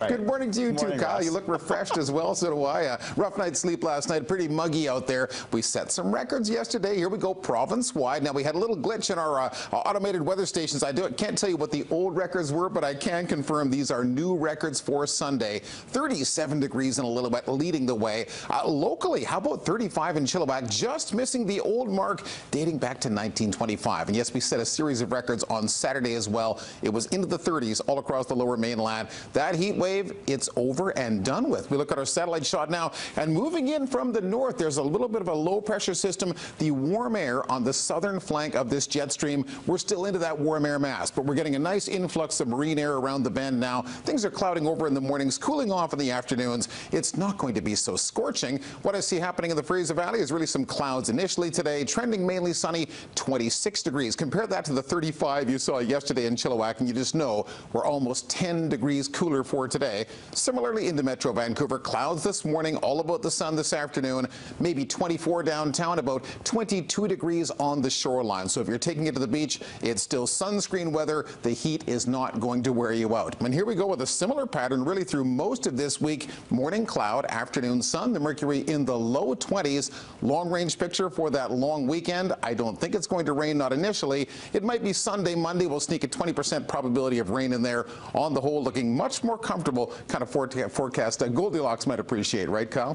Right. Good morning to you Good too, Kyle. Ross. You look refreshed as well. So do I. Uh, rough night's sleep last night. Pretty muggy out there. We set some records yesterday. Here we go, province-wide. Now, we had a little glitch in our uh, automated weather stations. I do, can't tell you what the old records were, but I can confirm these are new records for Sunday. 37 degrees in Lillooet leading the way. Uh, locally, how about 35 in Chilliwack, just missing the old mark dating back to 1925. And yes, we set a series of records on Saturday as well. It was into the 30s all across the lower mainland. That heat wave, it's over and done with. We look at our satellite shot now, and moving in from the north, there's a little bit of a low pressure system. The warm air on the southern flank of this jet stream, we're still into that warm air mass, but we're getting a nice influx of marine air around the bend now. Things are clouding over in the mornings, cooling off in the afternoons. It's not going to be so scorching. What I see happening in the Fraser Valley is really some clouds initially today, trending mainly sunny, 26 degrees. Compare that to the 35 you saw yesterday in Chilliwack, and you just know we're almost 10 degrees cooler for today. Similarly, into Metro Vancouver, clouds this morning, all about the sun this afternoon, maybe 24 downtown, about 22 degrees on the shoreline. So if you're taking it to the beach, it's still sunscreen weather. The heat is not going to wear you out. And here we go with a similar pattern really through most of this week. Morning cloud, afternoon sun, the mercury in the low 20s. Long range picture for that long weekend. I don't think it's going to rain, not initially. It might be Sunday, Monday. We'll sneak a 20% probability of rain in there. On the whole, looking much more comfortable kind of forecast uh, Goldilocks might appreciate, right, Kyle?